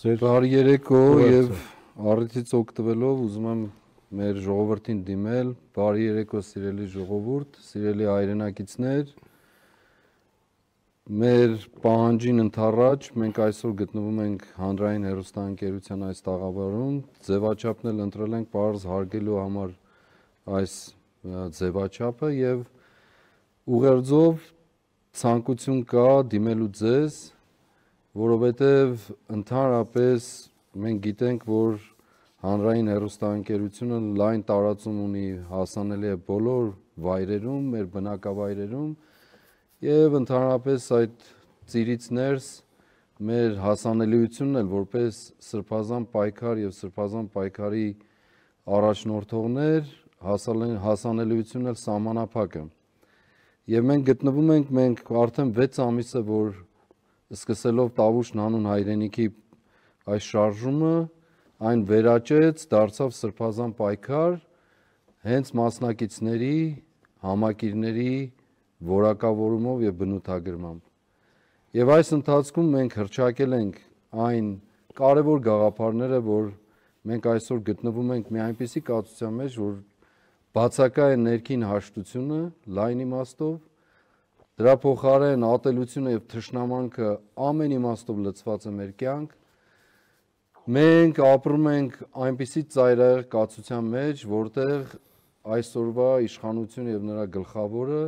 Ձեր բարի երեկո եւ առիթից օգտվելով ուզում եմ մեր ժողովրդին դիմել։ Բարի երեկո, սիրելի ժողովուրդ, սիրելի հայրենակիցներ։ Մեր պահանջին ընթառաջ մենք այսօր գտնվում ենք հանրային հերոստանգերության այս տաղավարում, ձևաչափն էլ ընտրել ենք բարձ հարգելու համար այս ձևաչափը եւ ուղերձով ցանկություն կա դիմելու ձեզ որովհետև ընդհանրապես մենք գիտենք, որ հանրային հերոստանգերությունը լայն տարածում ունի, հասանելի է բոլոր վայրերում, մեր բնակավայրերում եւ ընդհանրապես այդ ծիրից ներս մեր հասանելիությունն էլ որպես սրբազան պայքար եւ սրբազան պայքարի առաջնորդողներ հասանելիությունն էլ սահմանափակ է։ Եվ մենք գտնվում ենք մենք արդեն 6 ամիս է որ սկսելով Տավուշն անուն հայրենիքի այս շարժումը այն վերաճեց, դարձավ սրբազան պայքար հենց մասնակիցների, համակիրների որակավորումով եւ բնութագրմամբ։ Եվ այս ընթացքում մենք հրճակել ենք այն կարևոր գաղափարները, որ մենք այսօր գտնվում ենք մի այնպիսի կացության մեջ, որ բացակայ ներքին հաշտությունը լայն իմաստով Դրա փոխարեն ատելությունը եւ թշնամանքը ամեն իմաստով լծված է մեր կյանք։ Մենք ապրում ենք այնպիսի ծայրահեղ կացության մեջ, որտեղ այսօրվա իշխանությունը եւ նրա գլխավորը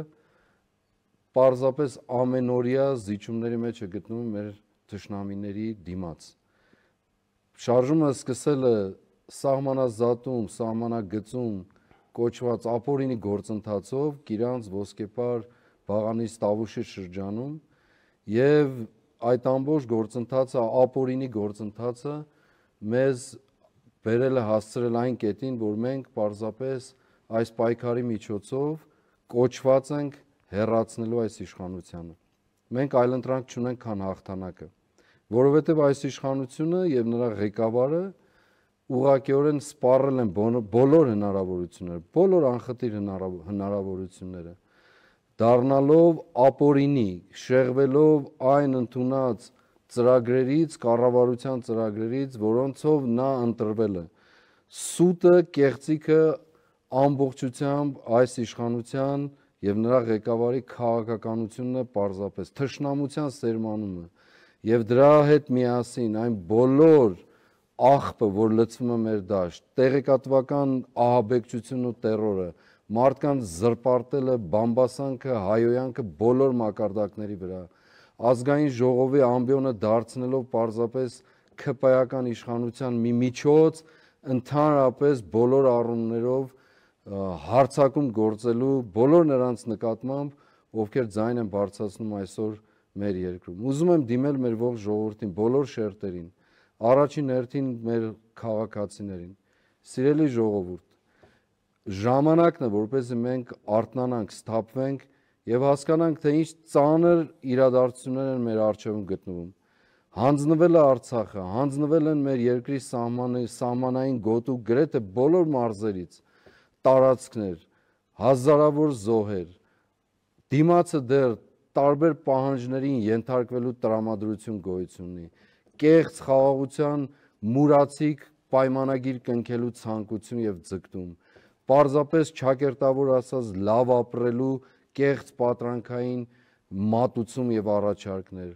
պարզապես ամենօրյա զիջումների մեջ է գտնվում մեր թշնամիների դիմաց։ Շարժումը սկսել է սահմանազատում, սահմանագծում կոչված ապօրինի գործընթացով, Կիրանց ոսկեպար Վաղանից Տավուշի շրջանում եւ այդ ամբողջ գործընթացը ապօրինի գործընթացը մեզ բերել է հասցրել այն կետին, որ մենք պարզապես այս պայքարի միջոցով կոչված ենք հերացնելու այս իշխանությանը։ Մենք այլընտրանք չունենք, քան հաղթանակը, որովհետև այս իշխանությունը եւ նրա ղեկավարը ուղղակիորեն սպառել են բոլոր հնարավորությունները, բոլոր անխտիր հնարավորությունները դառնալով ապորինի, շեղվելով այն ընդունած ծրագրերից, կառավարության ծրագրերից, որոնցով նա ընտրվել է։ Սուտը, կեղծիքը ամբողջությամբ այս իշխանության եւ նրա ղեկավարի քաղաքականությունն է պարզապես թշնամության սերմանումը եւ դրա հետ միասին այն բոլոր աղբը, որ լցվում է մեր դաշտ, տեղեկատվական ահաբեկչությունն ու terror-ը, մարդկանց զրպարտելը, բամբասանքը, հայոյանքը բոլոր մակարդակների վրա, ազգային ժողովի ամբիոնը դարձնելով պարզապես քպայական իշխանության մի միջոց, ընդհանրապես բոլոր առումներով հարցակում գործելու բոլոր նրանց նկատմամբ, ովքեր ձայն են բարձրացնում այսօր մեր երկրում։ Ուզում եմ դիմել մեր ողջ ժողովրդին, բոլոր շերտերին, առաջին հերթին մեր քաղաքացիներին։ Սիրելի ժողովուրդ, ժամանակն է, որպեսզի մենք արթնանանք, սթափվենք եւ հասկանանք, թե ինչ ծանր իրադարձություններ են մեր առջևում գտնվում։ Հանձնվել է Արցախը, հանձնվել են մեր երկրի սահմանը, սահմանային գոտու գրեթե բոլոր մարզերից տարածքներ, հազարավոր զոհեր։ Դիմացը դեռ տարբեր պահանջներին ենթարկվելու տրամադրություն գոյություն ունի։ Կեղծ խաղաղության մուրացիկ պայմանագիր կնքելու ցանկություն եւ ձգտում պարզապես ճակերտավոր ասած լավ ապրելու կեղծ պատրանքային մատուցում եւ առաջարկներ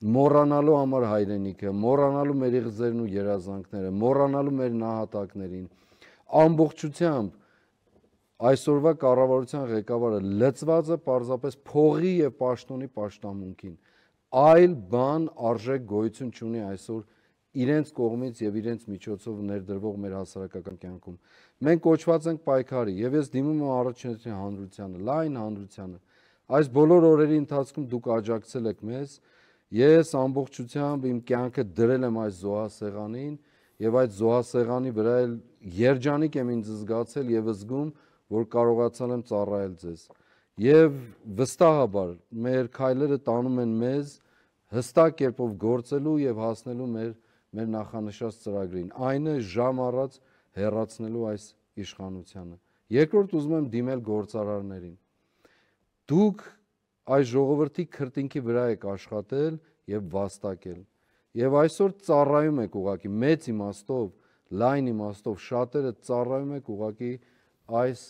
մոռանալու համար հայրենիքը, մոռանալու մեր եղձերն ու երազանքները, մոռանալու մեր նահատակներին, ամբողջությամբ այսօրվա կառավարության ղեկավարը լծված է պարզապես փողի եւ պաշտոնի պաշտամունքին։ Այլ բան արժեք գոյություն չունի այսօր իրենց կողմից եւ իրենց միջոցով ներդրվող մեր հասարակական կյանքում։ Մենք կոչված ենք պայքարի եւ ես դիմում եմ առաջնորդի հանրությանը, լայն հանրությանը։ Այս բոլոր օրերի ընթացքում դուք աջակցել եք մեզ։ Ես ամբողջությամբ իմ կյանքը դրել եմ այս զոհասեղանին եւ այդ զոհասեղանի վրա էլ երջանիկ եմ ինձ զգացել եւ զգում, որ կարողացել եմ ծառայել ձեզ։ Եվ վստահաբար մեր քայլերը տանում են մեզ հստակ կերպով գործելու եւ հասնելու մեր մեր նախանշած ծրագրին։ Այն է ժամ առած հերացնելու այս իշխանությանը։ Երկրորդ ուզում եմ դիմել գործարարներին։ Դուք այս ժողովրդի քրտինքի վրա եք աշխատել եւ վաստակել։ Եվ այսօր ծառայում եք ուղակի մեծ իմաստով, լայն իմաստով շատերը ծառայում եք ուղակի այս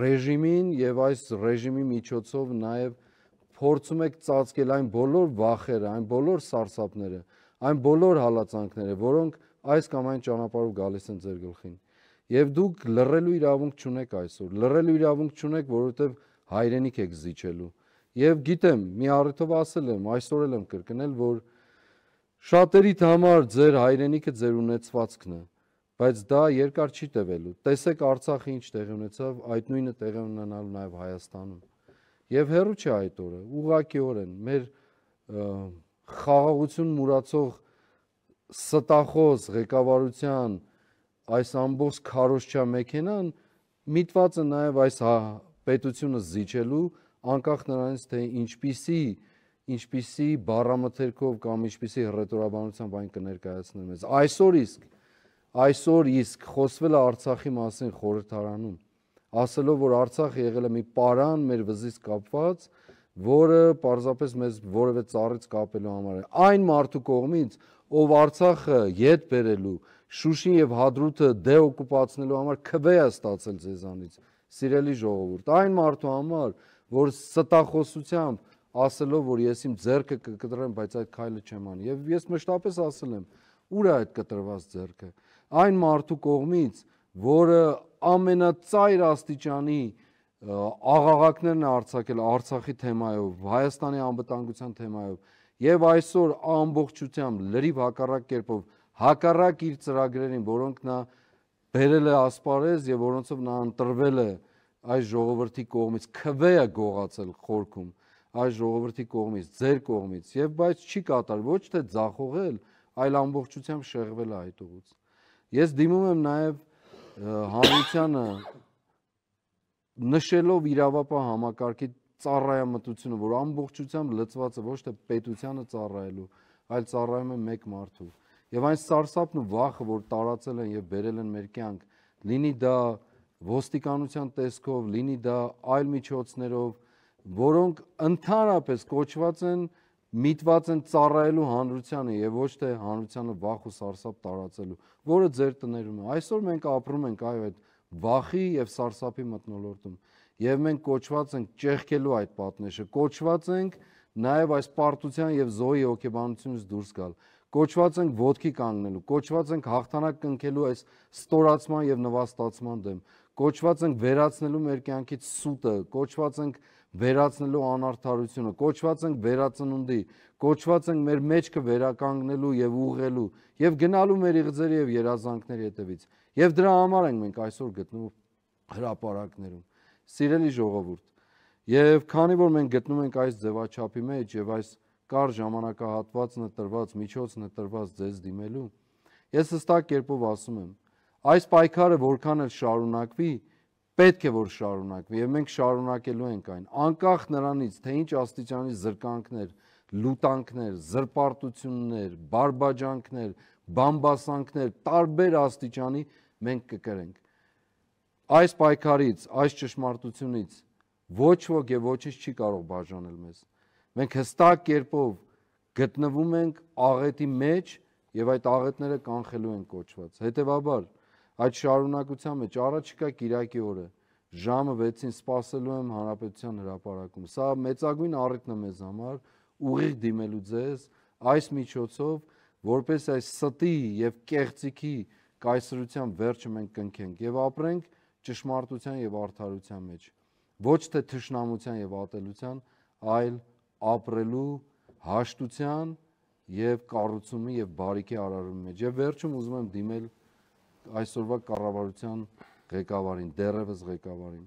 ռեժիմին եւ այս ռեժիմի միջոցով նաեւ փորձում եք ծածկել այն բոլոր վախերը, այն բոլոր սարսափները, այն բոլոր հալածանքները, որոնք այս կամ այն ճանապարհով գալիս են ձեր գլխին։ Եվ դուք լռելու իրավունք չունեք այսօր։ Լռելու իրավունք չունեք, որովհետև հայրենիք եք զիջելու։ Եվ գիտեմ, մի առիթով ասել եմ, այսօր էլ եմ կրկնել, որ շատերիդ համար ձեր հայրենիքը ձեր ունեցվածքն է, բայց դա երկար չի տևելու։ Տեսեք Արցախը ինչ տեղի ունեցավ, այդ նույնը տեղի ունենալու նաև Հայաստանում։ Եվ հերո չէ այդ օրը, ուղղակիորեն մեր խաղաղություն մուրացող ստախոս ղեկավարության այս ամբողջ քարոշչա մեքենան միտված է նաև այս հա, պետությունը զիջելու անկախ նրանից թե ինչպիսի ինչպիսի բառամթերքով կամ ինչպիսի հռետորաբանությամբ այն կներկայացնեն մեզ այսօր իսկ այսօր իսկ խոսվել է Արցախի մասին խորհրդարանում ասելով որ Արցախը եղել է մի պարան մեր վզից կապված որը պարզապես մեզ որևէ ծառից կապելու համար է այն մարդու կողմից ով Արցախը յետ բերելու Շուշին եւ Հադրութը դեօկուպացնելու համար քվե է ստացել ձեզանից, սիրելի ժողովուրդ։ Այն մարդու համար, որ ստախոսությամբ ասելով, որ ես իմ ձեռքը կկտրեմ, բայց այդ քայլը չեմ անի։ Եվ ես մշտապես ասել եմ, ուր է այդ կտրված ձեռքը։ Այն մարդու կողմից, որը ամենածայր աստիճանի աղաղակներն է արձակել Արցախի թեմայով, Հայաստանի անվտանգության թեմայով եւ այսօր ամբողջությամբ լրիվ հակառակ կերպով հակառակ իր ծրագրերին, որոնք նա բերել է ասպարեզ եւ որոնցով նա ընտրվել է այս ժողովրդի կողմից քվե է գողացել խորքում այս ժողովրդի կողմից, ձեր կողմից եւ բայց չի կատարել ոչ թե ձախողել, այլ ամբողջությամբ շեղվել է այդ ուղուց։ Ես դիմում եմ նաեւ հանրությանը նշելով իրավապահ համակարգի ծառայամտությունը, որ ամբողջությամբ լծված է ոչ թե պետությանը ծառայելու, այլ ծառայում է մեկ մարդու Եվ այն սարսափն ու վախը, որ տարածել են եւ բերել են մեր կյանք, լինի դա ոստիկանության տեսքով, լինի դա այլ միջոցներով, որոնք ընդհանրապես կոչված են միտված են ծառայելու հանրությանը եւ ոչ թե հանրությանը վախ ու սարսափ տարածելու, որը ձեր տներում է։ Այսօր մենք ապրում ենք այո այդ վախի եւ սարսափի մտնոլորտում եւ մենք կոչված ենք ճեղքելու այդ պատնեշը, կոչված ենք նաեւ այս պարտության եւ զոհի հոգեբանությունից դուրս գալ կոչված ենք ոդքի կանգնելու, կոչված ենք հաղթանակ կնքելու այս ստորացման եւ նվաստացման դեմ, կոչված ենք վերացնելու մեր կյանքից սուտը, կոչված ենք վերացնելու անարթարությունը, կոչված ենք վերածնունդի, կոչված ենք մեր մեջքը վերականգնելու եւ ուղղելու եւ գնալու մեր իղձերի եւ երազանքների հետևից։ Եվ դրա համար ենք մենք այսօր գտնվում հրաապարակներում։ Սիրելի ժողովուրդ, եւ քանի որ մենք գտնում ենք այս ձևաչափի մեջ եւ այս կար ժամանակահատվածն տրված, միջոցն տրված ձեզ դիմելու, ես հստակ կերպով ասում եմ, այս պայքարը որքան էլ շարունակվի, պետք է որ շարունակվի եւ մենք շարունակելու ենք այն անկախ նրանից թե ինչ աստիճանի զրկանքներ լուտանքներ զրպարտություններ բարբաջանքներ բամբասանքներ տարբեր աստիճանի մենք կկրենք այս պայքարից այս ճշմարտությունից ոչ ոք եւ ոչինչ չի կարող բաժանել մեզ Մենք հստակ կերպով գտնվում ենք աղետի մեջ եւ այդ աղետները կանխելու են կոչված։ Հետևաբար այդ շարունակության մեջ առաջիկա Կիրակի օրը ժամը 6-ին սպասելու եմ Հանրապետության հրապարակում։ Սա մեծագույն առիթն է մեզ համար ուղիղ դիմելու ձեզ այս միջոցով, որպես այս ստի եւ կեղծիքի կայսրության վերջը մենք կնքենք եւ ապրենք ճշմարտության եւ արդարության մեջ։ Ոչ թե թշնամության եւ ատելության, այլ ապրելու հաշտության եւ կառուցումի եւ բարիքի արարումի մեջ։ Եվ վերջում ուզում եմ դիմել այսօրվա կառավարության ղեկավարին, դերևս ղեկավարին։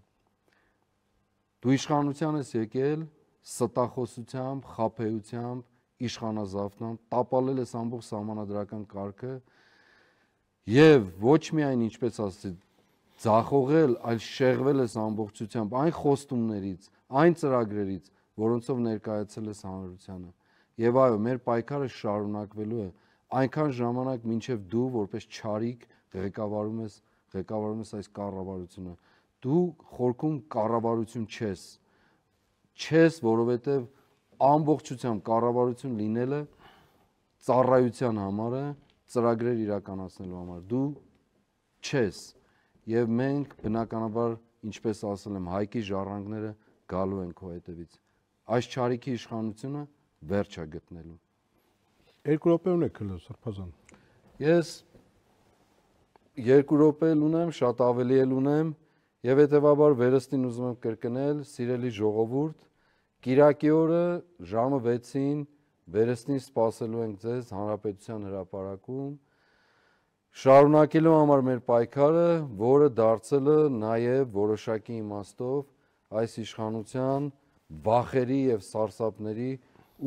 Դու իշխանության ես եկել ստախոսությամբ, խափեությամբ, իշխանազավթությամբ, տապալել ես ամբողջ համանadrական կարգը եւ ոչ միայն ինչպես ասեցի, ձախողել, այլ շեղվել ես ամբողջությամբ այն խոստումներից, այն ծրագրերից, որոնցով ներկայացել ես հանրությանը։ Եվ այո, մեր պայքարը շարունակվելու է այնքան ժամանակ, մինչև դու որպես ճարիք ղեկավարում ես, ղեկավարում ես այս կառավարությունը։ Դու խորքում կառավարություն չես։ Չես, որովհետև ամբողջությամբ կառավարություն լինելը ծառայության համար է, ծրագրեր իրականացնելու համար։ Դու չես եւ մենք բնականաբար, ինչպես ասել եմ, հայկի ժառանգները գալու են քո հետևից։ Այս ճարիքի իշխանությունը վերջ է գտնելու։ Երկու րոպե ունեք հələ Սրբազան։ Ես երկու րոպե ունեմ, շատ ավելի էլ ունեմ եւ հետեւաբար վերստին ուզում եմ կրկնել, սիրելի ժողովուրդ, Կիրակի օրը ժամը 6-ին վերստին սպասելու ենք ձեզ Հանրապետության հրապարակում շարունակելու համար մեր պայքարը, որը դարձել է նաև որոշակի իմաստով այս իշխանության վախերի եւ սարսափների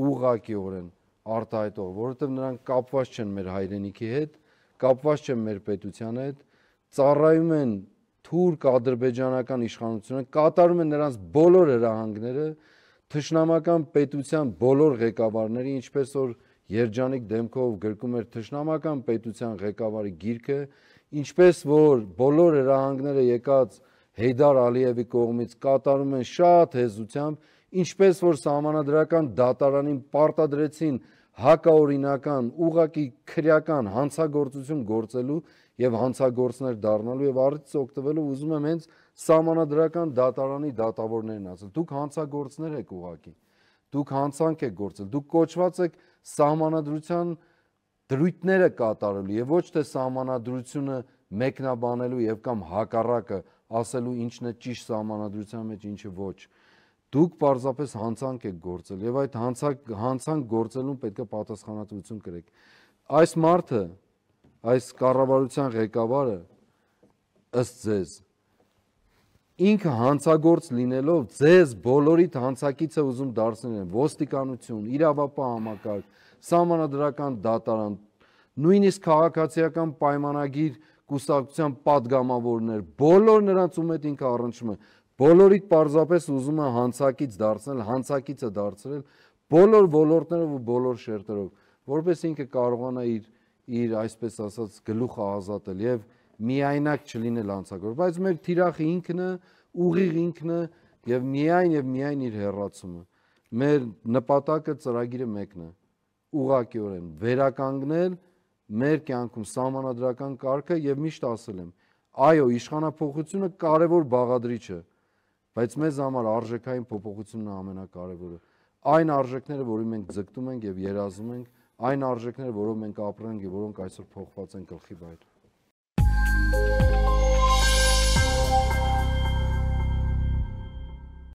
ուղղակիորեն արտահայտող, որովհետեւ նրանք կապված չեն մեր հայրենիքի հետ, կապված չեն մեր պետության հետ, ծառայում են թուրք ադրբեջանական իշխանությունը, կատարում են նրանց բոլոր հրահանգները, թշնամական պետության բոլոր ղեկավարների, ինչպես որ երջանիկ դեմքով գրկում էր թշնամական պետության ղեկավարի գիրքը, ինչպես որ բոլոր հրահանգները եկած Հեյդար Ալիևի կողմից կատարում են շատ հեզությամբ, ինչպես որ սահմանադրական դատարանին պարտադրեցին հակաօրինական, ուղակի քրեական հանցագործություն գործելու եւ հանցագործներ դառնալու եւ առիթից օգտվելով ուզում եմ հենց սահմանադրական դատարանի դատավորներն ասել։ Դուք հանցագործներ եք ուղակի։ Դուք հանցանք եք գործել։ Դուք կոչված եք սահմանադրության դրույթները կատարելու եւ ոչ թե սահմանադրությունը մեկնաբանելու եւ կամ հակառակը ասելու ինչն է ճիշտ սահմանադրության մեջ, ինչը ոչ դուք պարզապես հանցանք եք գործել եւ այդ հանցանք հանցանք գործելուն պետք է պատասխանատվություն կրեք այս մարդը այս կառավարության ղեկավարը ըստ ձեզ ինքը հանցագործ լինելով ձեզ բոլորիդ հանցակից է ուզում դարձնել ոստիկանություն, իրավապահ համակարգ, համանadrական դատարան, նույնիսկ քաղաքացիական պայմանագիր կուսակցության падգամավորներ, բոլոր նրանց ում հետ ինքը առնչվում է, բոլորիդ պարզապես ուզում է հանցակից դարձնել, հանցակիցը դարձնել բոլոր ոլորտներով ու բոլոր շերտերով, որպես ինքը կարողանա իր իր այսպես ասած գլուխը ազատել եւ միայնակ չլինել հանցագործ, բայց մեր թիրախը ինքն է, ուղիղ ինքն է եւ միայն եւ միայն իր հերացումը։ Մեր նպատակը ծրագիրը մեկն է՝ ուղղակիորեն վերականգնել մեր կյանքում սահմանադրական կարգը եւ միշտ ասել եմ, այո, իշխանապողությունը կարևոր բաղադրիչ է, Բայց մեզ համար արժեքային փոփոխությունն է ամենակարևորը։ Այն արժեքները, որի մենք ձգտում ենք եւ երազում ենք, այն արժեքները, որով մենք ապրենք եւ որոնք այսօր փոխված են գլխի վայր։